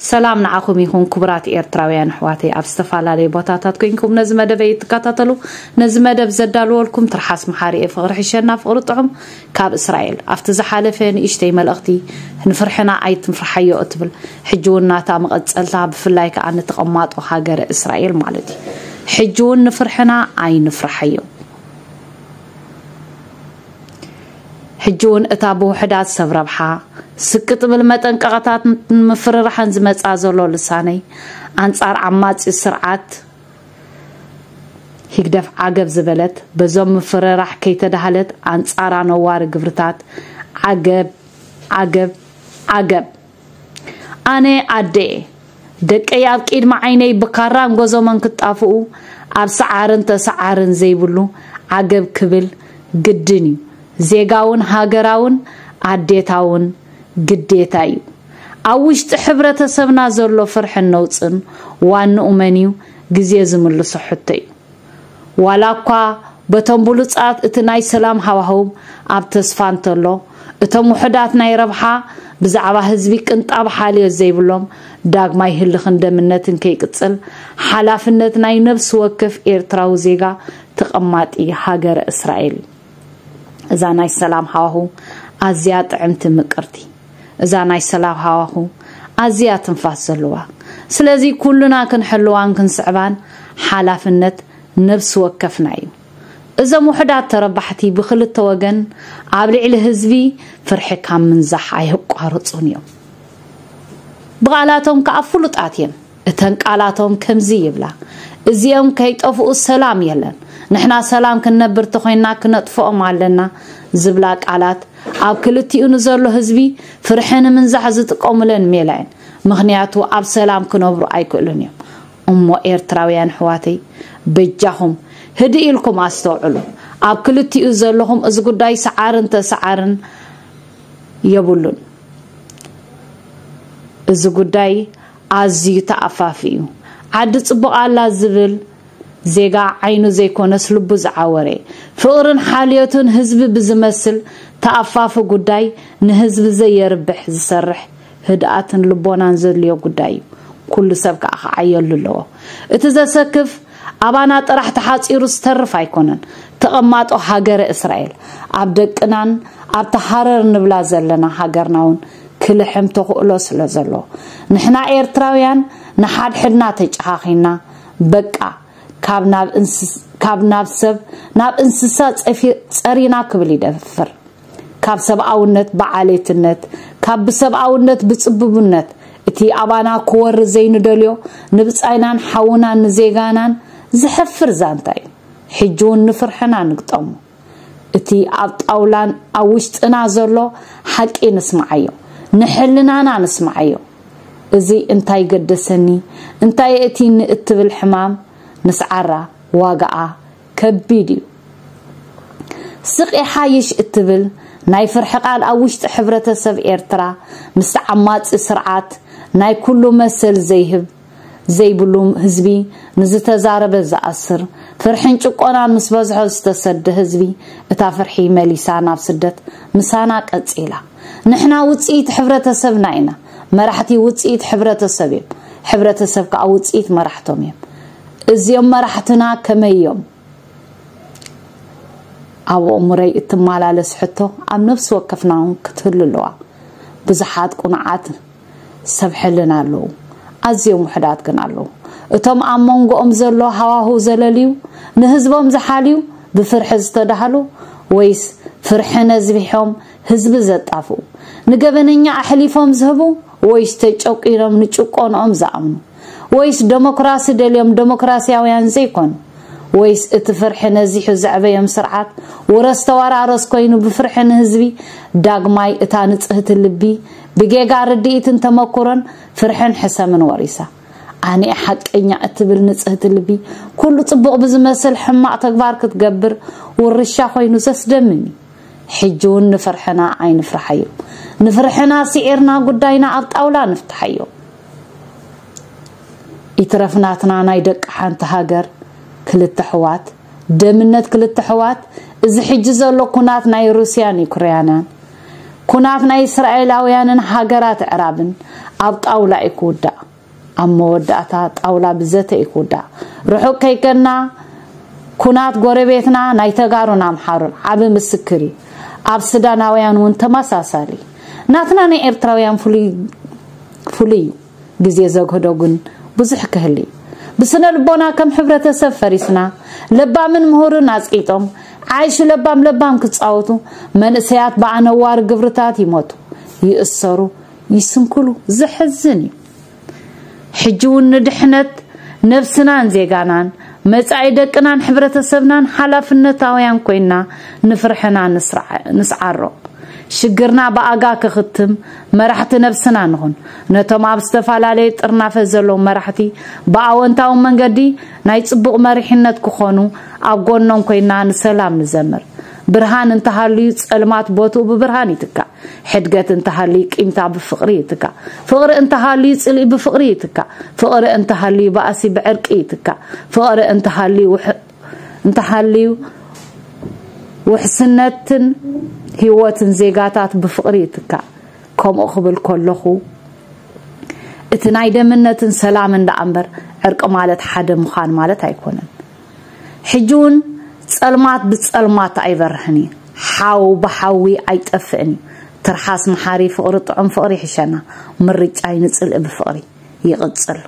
ሰላም ንዓኹም ይኹን ክቡራት ኤርትራውያን ኣሕዋተይ ኣብ ዝተፈላለዩ ቦታታት ኮይንኩም ነዚ መደበ ትከታተሉ ነዚ መደብ ዘዳልወልኩም ትርሓስ መሓሪኤ ፍቅሪ ሕሸና ፍቅሪ ጥዑም ካብ እስራኤል። ኣብቲ ዝሓለፈ ንእሽተይ መልእኽቲ ንፍርሕና ኣይትንፍርሓዮ እትብል ሕጂ እውን ናታ መቐፀልታ ብፍላይ ከዓ ንተቐማጦ ሃገረ እስራኤል ማለት እዩ። ሕጂ እውን ንፍርሕና ኣይንፍርሓዮ ሕጂ እውን እታ ብውሕዳት ሰብ ረብሓ ስቅ ጥብል መጠንቀቕታት ምፍርራሕን ዝመፃ ዘሎ ልሳነይ ኣንፃር ዓማፂ ስርዓት ሂግደፍ ዓገብ ዝበለት በዞም ምፍርራሕ ከይተዳሃለት ኣንፃራ ነዋሪ ግብርታት ዓገብ ዓገብ ዓገብ። ኣነ ኣደየ ደቀይ ኣብ ቂድሚ ዓይነይ ብካራን ጎዞመን ክጣፍኡ ኣብ ሰዓርን ተሰዓርን ዘይብሉ ዓገብ ክብል ግድን እዩ። ዜጋውን ሃገራውን ኣዴታውን ግዴታ እዩ። ኣብ ውሽጢ ሕብረተሰብና ዘሎ ፍርሕን ነውፅን ዋንኡ መን እዩ ግዜ ዝምልሶ ሕቶ እዩ። ዋላ እኳ በቶም ብሉፃት እቲ ናይ ሰላም ሃዋህው ኣብ ተስፋ እንተሎ እቶም ውሕዳት ናይ ረብሓ ብዛዕባ ህዝቢ ቅንጣብ ሓልዮት ዘይብሎም ዳግማይ ህልኽን ደምነትን ከይቅፅል ሓላፍነት ናይ ነብሲ ወከፍ ኤርትራዊ ዜጋ ተቐማጢ ሃገረ እስራኤል እዩ። እዛ ናይ ሰላም ሃዋህው ኣዝያ ጥዕምቲ ምቅርቲ እዛ ናይ ሰላም ሃዋህው ኣዝያ ትንፋስ ዘለዋ። ስለዚ ኩሉና ክንሕልዋን ክንስዕባን ሓላፍነት ነብሲ ወከፍና እዩ። እዞም ውሕዳት ተረባሕቲ ብክልተ ወገን ኣብ ልዕሊ ህዝቢ ፍርሒ ካብ ምንዛሕ ኣይቋርፁን እዮም። ብቃላቶም ከዓ ፍሉጣት እዮም እተን ቃላቶም ከምዚ ይብላ እዚኦም ከይጠፍኡ ሰላም የለን ንሕና ሰላም ክንነብር ተኮይንና ክነጥፍኦም ኣለና ዝብላ ቃላት ኣብ ክልቲኡ ንዘሎ ህዝቢ ፍርሒ ንምንዛሕ ዝጥቀሙለን ሜላ እየን ምክንያቱ ኣብ ሰላም ክነብሩ ኣይክእሉን እዮም። እሞ ኤርትራውያን ኣሕዋተይ በጃኹም ህዲ ኢልኩም ኣስተውዕሉ። ኣብ ክልቲኡ ዘለኹም እዚ ጉዳይ ሰዓርን ተሰዓርን የብሉን። እዚ ጉዳይ ኣዝዩ ተኣፋፊ እዩ ዓዲ ፅቡቅ ኣላ ዝብል ዜጋ ዓይኑ ዘይኮነስ ልቡ ዝዓወረ። ፍቅርን ሓልዮትን ህዝቢ ብዝመስል ተኣፋፊ ጉዳይ ንህዝቢ ዘየርብሕ ዝሰርሕ ህድኣትን ልቦናን ዘድልዮ ጉዳይ እዩ። ኩሉ ሰብ ከዓ ክዓየሉ ኣለዎ። እቲ ዘሰክፍ ኣባና ጥራሕ ተሓፂሩ ዝተርፍ ኣይኮነን። ተቐማጦ ሃገረ እስራኤል ኣብ ደቅናን ኣብቲ ሃረር ንብላ ዘለና ሃገርና እውን ክልሕም ተኽእሎ ስለ ዘለዎ ንሕና ኤርትራውያን ንሓድሕድና ተጨኻኺና በቃ ካብ ናብ ሰብ ናብ እንስሳ ፀሪና ክብል ይደፍር። ካብ ሰብኣውነት ብዓሌትነት ካብ ብሰብኣውነት ብፅብብነት እቲ ኣባና ክወሪ ዘይንደልዮ ንብፃይናን ሓውናን ንዜጋናን ዝሕፍር ዛንታ እዩ። ሕጂ እውን ንፍርሕና ንግጠሙ። እቲ ኣብ ጣውላን ኣብ ውሽጥና ዘሎ ሓቂ ንስማዓዮ ንሕልናና ንስማዓዮ እዚ እንታይ ገደሰኒ? እንታይ እቲ ንእትብል ሕማም? ንስዓራ ዋጋኣ ከቢድ እዩ። ስቕ ሓይሽ እትብል ናይ ፍርሒ ቃል ኣብ ውሽጢ ሕብረተሰብ ኤርትራ ምስ ዓማፂ ስርዓት ናይ ኩሉ መሰል ዘይህብ ዘይብሉ ህዝቢ ንዝተዛረበ ዝኣስር ፍርሕን ጭቆናን ምስ በዝሖ ዝተሰደ ህዝቢ እታ ፍርሒ መሊሳ ናብ ስደት ምሳና ቀፂላ ንሕና ውፅኢት ሕብረተሰብና ኢና መራሕቲ ውፅኢት ሕብረተሰብ እዮም። ሕብረተሰብ ከዓ ውፅኢት መራሕቶም እዮም። እዚኦም መራሕትና ከመይ እዮም? ኣብ እሙረይ እትመላለስ ሕቶ ኣብ ነፍሲ ወከፍና ክትህሉ ኣለዋ። ብዙሓት ቁኑዓት ሰብ ኣለዉ። ኣዝዮም ውሕዳት ግን ኣለዉ። እቶም ኣብ መንጎኦም ዘሎ ሃዋህው ዘለልዩ ንህዝቦም ዝሓልዩ ብፍርሒ ዝተዳህሉ ወይስ ፍርሒ ነዝቢሖም ህዝቢ ዘጣፍኡ? ንገበነኛ ኣሕሊፎም ዝህቡ ወይስ ተጨቂኖም ንጭቆንኦም ዝኣምኑ ወይስ ዴሞክራሲ ደልዮም ዴሞክራስያውያን ዘይኮኑ ወይስ እቲ ፍርሒ ነዚሑ ዘዕበዮም ስርዓት ውረስ ተወራረስ ኮይኑ ብፍርሒ ንህዝቢ ዳግማይ እታ ንፅህቲ ልቢ ብጌጋ ርድኢትን ተመኩሮን ፍርሕን ሕሰምን ወሪሳ ኣነ ሓቀኛ እትብል ንፅህቲ ልቢ ኩሉ ፅቡቅ ብዝመስል ሕማቅ ተግባር ክትገብር ውርሻ ኮይኑ ዘስደምም እዩ ሕጂ እውን ንፍርሕና ኣይንፍርሓዮ ንፍርሕና ስዒርና ጉዳይና ኣብ ጣውላ ንፍትሓዮ ይትረፍናትና ናይ ደቂ ሓንቲ ሃገር ክልተ ሕዋት ደምነት ክልተ ሕዋት እዚ ሕጂ ዘሎ ኩናት ናይ ሩስያን ዩክራያናን ኩናት ናይ እስራኤላውያንን ሃገራት ዕራብን ኣብ ጣውላ እዩ ክውዳእ ኣብ መወዳእታ ጣውላ ብዘተ እዩ ክውዳእ ርሑቅ ከይከና ኩናት ጎረቤትና ናይ ተጋሩን ኣምሓሩን ዓብ ምስክር እዩ ኣብ ስዳናውያን እውን ተመሳሳሊ። ናትና ናይ ኤርትራውያን ፍሉይ ግዜ ዘግህዶ ግን ብዙሕ ክህሊ። ብስነ ልቦና ከም ሕብረተሰብ ፈሪስና ለባምን ምሁርን ኣፅቂጦም ዓይሽ ለባም ለባም ክፃወቱ መንእሰያት ብኣነዋሪ ግብርታት ይሞቱ ይእሰሩ ይስንክሉ ዘሕዝን እዩ። ሕጂ እውን ንድሕነት ነብስናን ዜጋናን መፃኢ ደቅናን ሕብረተሰብናን ሓላፍነታውያን ኮይና ንፍርሕና ንስዓሮ። ሽግርና ብኣጋ ክኽትም መራሕቲ ነብስና ንኹን። ነቶም ኣብ ዝተፈላለየ ጥርናፈ ዘለዉ መራሕቲ ብኣወንታዊ መንገዲ ናይ ፅቡቕ መሪሕነት ክኾኑ ኣብ ጎኖም ኮይና ንሰላም ንዘምር ብርሃን እንተሃልዩ ፀልማት ቦትኡ ብብርሃን ይትካእ ሕድገት እንተሃልዩ ቂምታ ብፍቅሪ ይትካእ ፍቅሪ እንተሃልዩ ፅልኢ ብፍቅሪ ይትካእ ፍቅሪ እንተሃልዩ ባእሲ ብዕርቂ ይትካእ ፍቅሪ እንተሃልዩ ውሕስነትን ሂወትን ዜጋታት ብፍቅሪ ይትካእ ከምኡ ክብል ከለኹ እቲ ናይ ደምነትን ሰላምን ዳ እምበር ዕርቂ ማለት ሓደ ምዃን ማለት ኣይኮነን ሕጂ እውን ፀልማት ብፀልማት ኣይበርሕን እዩ ሓው ብሓዊ ኣይጠፍእን እዩ ትርሓስ መሓሪ ፍቅሪ ጥዑም ፍቅሪ ይሕሸና ምርጫይ ንፅልኢ ብፍቅሪ ይቕፅል